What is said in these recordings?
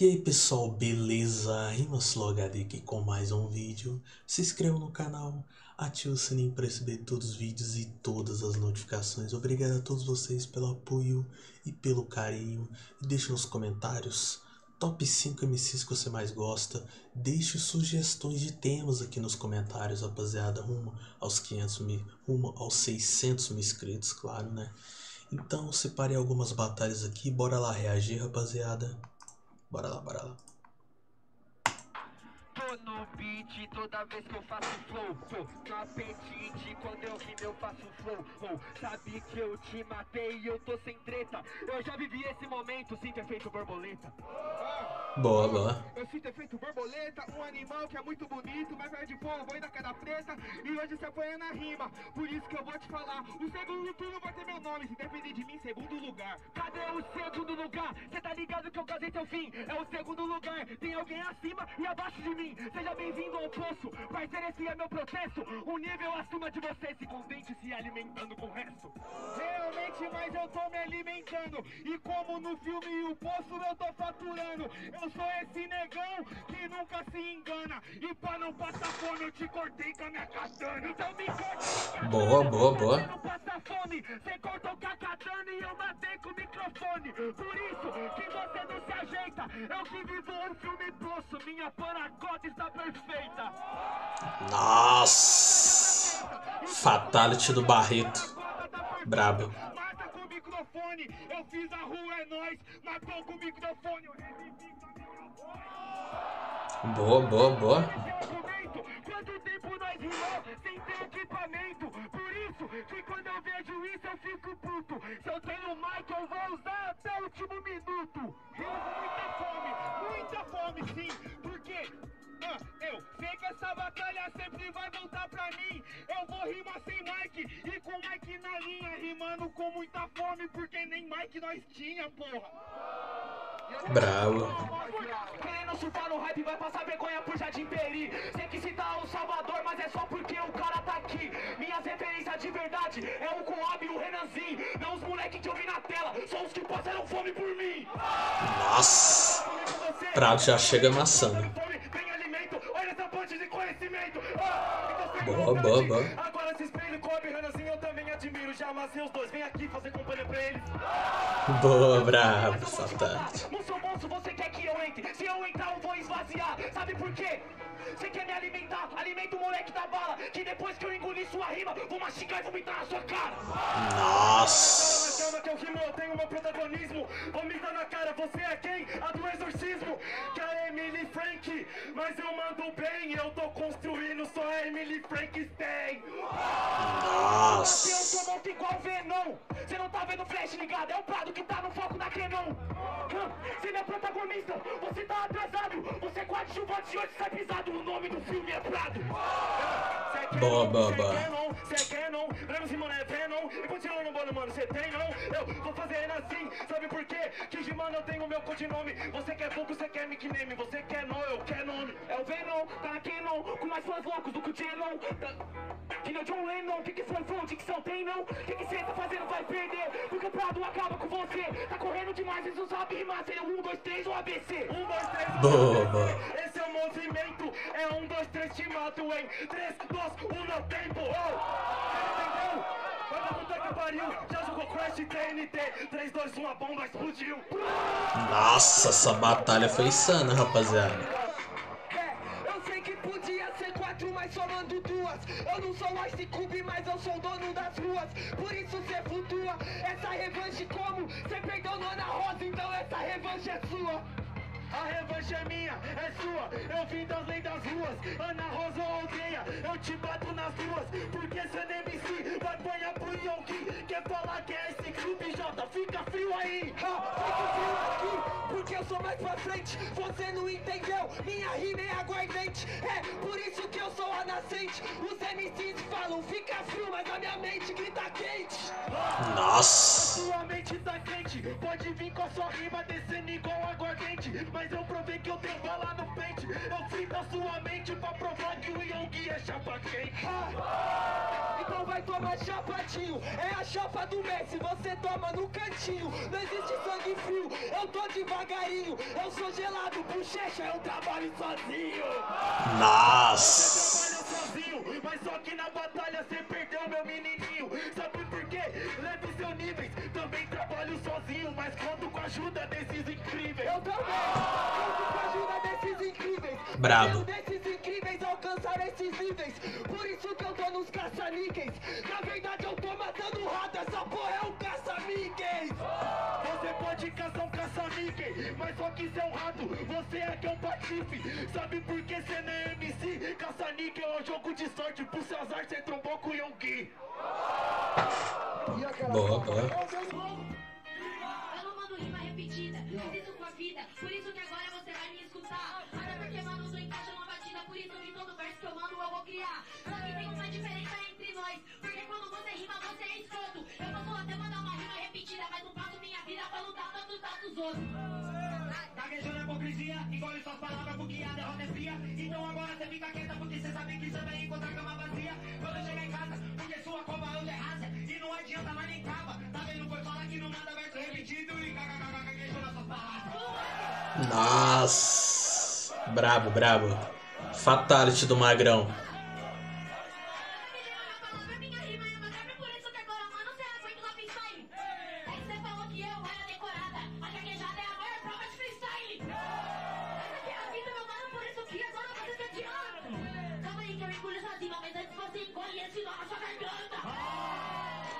E aí pessoal, beleza? RimaSlowHD aqui com mais um vídeo. Se inscreva no canal, ative o sininho para receber todos os vídeos e todas as notificações. Obrigado a todos vocês pelo apoio e pelo carinho. Deixe nos comentários top 5 MCs que você mais gosta. Deixe sugestões de temas aqui nos comentários, rapaziada. Rumo aos 500 mil, rumo aos 600 mil inscritos, claro, né? Então, separei algumas batalhas aqui. Bora lá reagir, rapaziada. Bora lá, bora lá. Tô no beat toda vez que eu faço flow Tô no apetite quando eu rimo eu faço flow oh, Sabe que eu te matei e eu tô sem treta. Eu já vivi esse momento sem ter feito borboleta Boa, boa. Eu sinto efeito borboleta, um animal que é muito bonito Mas vai de povo, da cara preta E hoje se apanha na rima. Por isso que eu vou te falar O segundo turno vai ter meu nome Se depender de mim, segundo lugar. Cadê o segundo lugar? Cê tá ligado que eu casei teu fim? É o segundo lugar Tem alguém acima e abaixo de mim. Seja bem-vindo ao poço Parceiro, esse é meu processo Um nível acima de você Se contente se alimentando com o resto. Realmente, mas eu tô me alimentando. E como no filme O Poço eu tô faturando. Eu sou esse negão que nunca se engana. E pra não passar fome eu te cortei com a minha katana. Então me corta Boa, boa, boa. Você não passa fome. Cê cortou com a katana e eu matei com o microfone. Por isso que você não se ajeita. Eu que vivo um filme Poço. Minha panacota está perfeita. Nossa! Fatality do Barreto. Brabo. Mata com o microfone, eu fiz a rua, é nóis. Matou com o microfone, eu a voz. Boa, boa, boa. Argumento, quanto tempo nós rimou sem ter equipamento? Por isso que quando eu vejo isso eu fico puto. Se eu tenho mic eu vou usar até o último minuto. Com muita fome, muita fome sim. Por quê? Ah, eu sei que essa batalha sempre vai voltar. Eu vou rimar sem mic e com mic na linha, rimando com muita fome, porque nem mic nós tinha, porra. Bravo. Querendo surfar no hype vai passar vergonha por Jardim Peri Tem que citar o Salvador, mas é só porque o cara tá aqui Minhas referências de verdade é o Coab e o Renanzinho Não os moleque que eu vi na tela, são os que passaram fome por mim Nossa! Prato já chega amassando. Tem alimento, olha essa ponte de conhecimento Ah, então Boa, boa, boa. Agora se espelho, eu também admiro. Já amassei os dois, vem aqui fazer companhia pra eles. Boa, bravo, moço, você quer entre? Se eu entrar, eu vou esvaziar. Sabe por quê? Você quer me alimentar? Alimenta o moleque da bala. Que depois que eu engolir sua rima, vou mastigar e vomitar na sua cara. Nossa! Calma, calma que eu rimo, eu tenho meu protagonismo. Vomita na cara, você é quem? A do exorcismo. Que é a Emily Frank. Mas eu mando bem, eu tô construindo só a Emily Frankenstein. Nossa! Eu sou igual Venom. Você não tá vendo flash ligado? É o Prado que tá no foco da Canon. Você não é protagonista, você tá atrasado. Você é coadjuvante e hoje sai pisado. O nome do filme é Prado. Cê quer Boa, não, boa, cê boa. quer não, Cê quer não, Lemos Rimano é Venom. E continua no bolo, mano, cê tem não? Eu vou fazer assim, sabe por quê? Que de mano eu tenho meu codinome. Você quer pouco, você quer nickname. Você quer não, eu quero nome. É o Venom, tá aqui não. Com mais fãs loucos do que o Genon. Tá- Que John Lennon, que que foi fã, dicção tem não? Que que cê tá fazendo vai perder? Porque o Prado acaba com você. Tá correndo demais, eles não sabem rimar. Seria um, dois, três ou ABC. Um, dois, três, um, Boa, ABC. Esse é o movimento. É um, dois, três, te mato em três, dois, um, no tempo. Oh, entendeu? Vai pra puta que pariu. Já jogou Crash TNT. 3, 2, 1, a bomba explodiu. Nossa, essa batalha foi insana, rapaziada. Quatro, mas só mando duas. Eu não sou o Ice Cube, mas eu sou o dono das ruas. Por isso cê flutua. Essa revanche como? Cê perdeu no Ana Rosa, então essa revanche é sua. A revanche é minha, é sua. Eu vim das leis das ruas. Ana Rosa aldeia, eu te bato nas ruas. Porque cê é MC vai apanhar pro Yonki. Quer falar que é esse clube J? Fica frio aí. Ha, fica frio aqui, porque eu sou mais pra frente. Você não entendeu? Minha rima é aguardente. É por isso que eu sou a nascente. Os MCs falam, fica frio, mas a minha mente grita quente. Nossa! Mente tá quente, pode vir com a sua rima descendo igual aguardente. Mas eu provei que eu tenho bala no pente. Eu frito a sua mente pra provar que o Yogi é chapa quente. Ah, então vai tomar chapadinho. É a chapa do Messi, você toma no cantinho. Não existe sangue frio, eu tô devagarinho. Eu sou gelado, bochecha, eu trabalho sozinho. Nossa! Trabalho sozinho, mas conto com a ajuda desses incríveis. Eu também conto com a ajuda desses incríveis. Bravo. Eu desses incríveis alcançar esses níveis. Por isso que eu tô nos caça-níqueis. Na verdade eu tô matando rato, essa porra é um caça-níqueis. Você pode caçar um caça-níqueis, mas só que é um rato, você é que é um patife. Sabe por que você não é MC? Caça-níquel é um jogo de sorte, pro seu azar você trombou com o Yonggi. Boa, boa. Isso com a vida, por isso que agora você vai me escutar. Até porque, mano, tu encaixa numa batida, por isso que todo verso que eu mando eu vou criar. Só que tem uma diferença entre nós, porque quando você rima, você é escroto. Eu posso até mandar uma rima repetida, mas não faço minha vida pra lutar tanto tá dos outros. Gaguejando a hipocrisia, engole suas palavras porque a derrota é fria. Então agora você fica quieta porque você sabe que você vai encontrar cama vazia. Quando chegar em casa, porque sua cova hoje é rasa. E não adianta mais nem cava. Tá vendo? Foi falar que não manda verso repetido e gaguejando as suas palavras. Nossa! Brabo, brabo. Fatality do Magrão.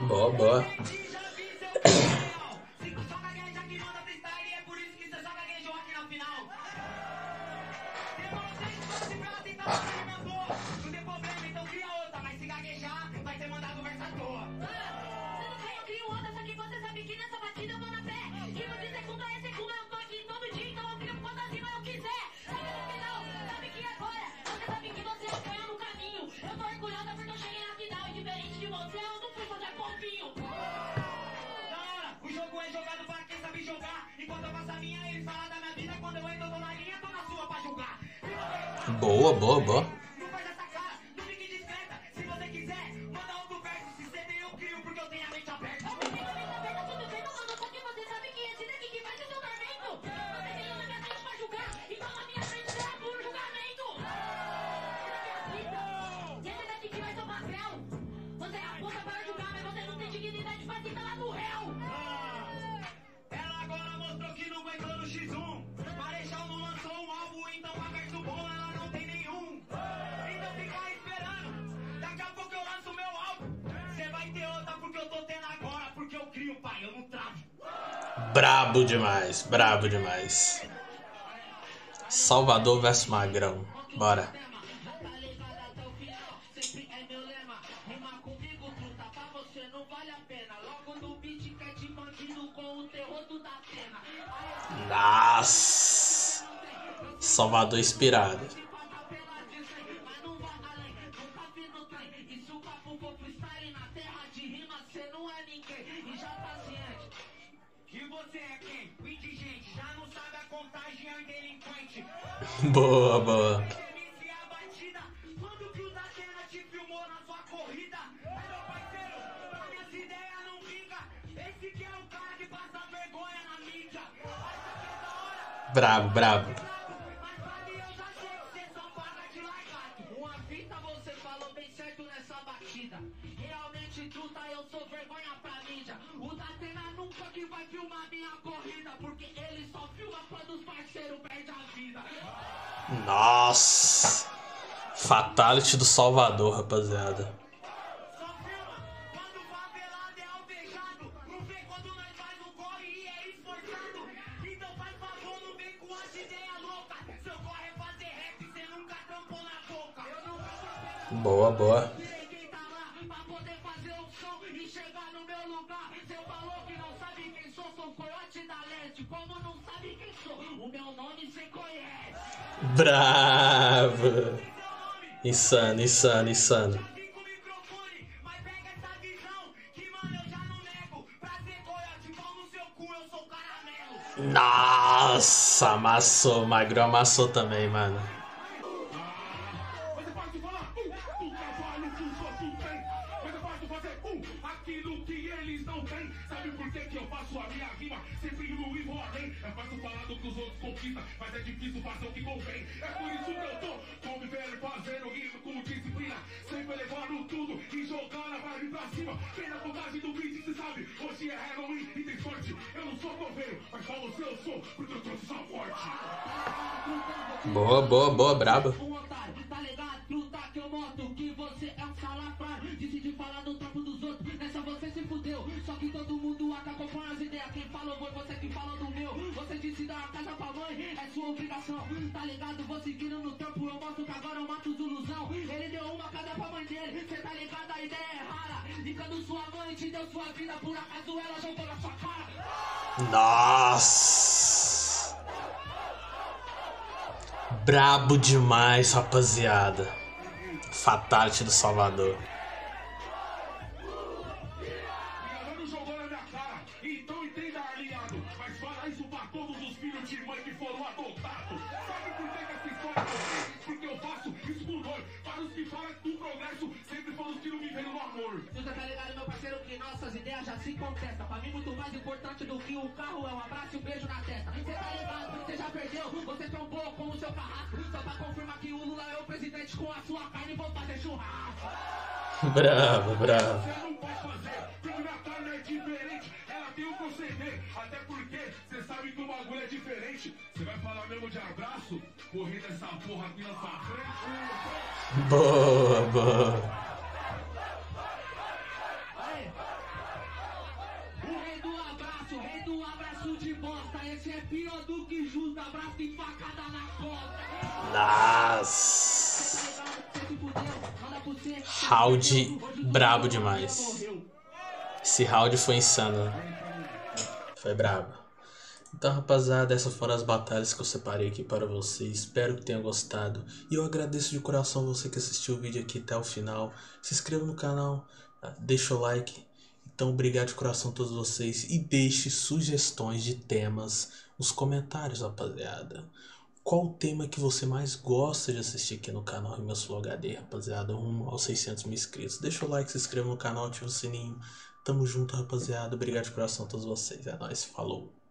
A palavra Boa, boa, boa. Brabo demais, brabo demais. Salvador versus Magrão. Bora. Tá ligado até a vida. Nossa! Fatality do Salvador, rapaziada. Lugar. Falou que não sabe quem sou, sou coiote da leste. Como não sabe quem sou, o meu nome conhece. Bravo! Insano, insano, insano. vim com o microfone, mas pega difícil fazer o que convém. É por isso que eu tô como velho fazendo rima com disciplina. Sempre levando tudo e jogando a vibe pra cima. Quem na contagem do beat, cê sabe, hoje é Halloween e tem sorte. Eu não sou coveiro, mas pra você eu sou, porque eu trouxe só forte. Boa, boa, boa, braba. Pra mãe, é sua obrigação. Tá ligado? Vou seguindo no trampo, eu mostro que agora eu mato os ilusão. Ele deu uma casa pra mãe dele, cê tá ligado? A ideia é rara. E quando sua mãe te deu sua vida, por acaso ela jogou na sua cara. Nossa! Brabo demais, rapaziada. Fatality do Salvador. Então entenda, aliado. Mas fala isso pra todos os filhos de mãe que foram adotados. Sabe por que, que essa história sei? Porque eu faço isso por dor. Para os que falam do progresso, sempre foram os que não viveram no amor. Você tá ligado, meu parceiro, que nossas ideias já se contestam. Pra mim, muito mais importante do que o carro é um abraço e um beijo na testa. Você tá ligado, você já perdeu, você trombou com o seu carrasco. Só pra confirmar que o Lula é o presidente com a sua carne, vou fazer churrasco. Bravo, bravo. Você não pode fazer, porque minha carne é diferente. Até porque você sabe que o bagulho é diferente. Você vai falar mesmo de abraço? Correr nessa porra aqui na sua frente. Boa, boa. Aí. O rei do abraço, o rei do abraço de bosta. Esse é pior do que justo, abraço e facada na costa. Nossa. Round brabo demais. Esse round foi insano. Foi brabo. Então, rapaziada, essas foram as batalhas que eu separei aqui para vocês. Espero que tenham gostado. E eu agradeço de coração você que assistiu o vídeo aqui até o final. Se inscreva no canal, tá? deixa o like. Então, obrigado de coração a todos vocês. E deixe sugestões de temas nos comentários, rapaziada. Qual o tema que você mais gosta de assistir aqui no canal Rimas Flow HD, rapaziada? Rumo aos 600 mil inscritos. Deixa o like, se inscreva no canal, ativa o sininho. Tamo junto, rapaziada. Obrigado de coração a todos vocês. É nóis, falou.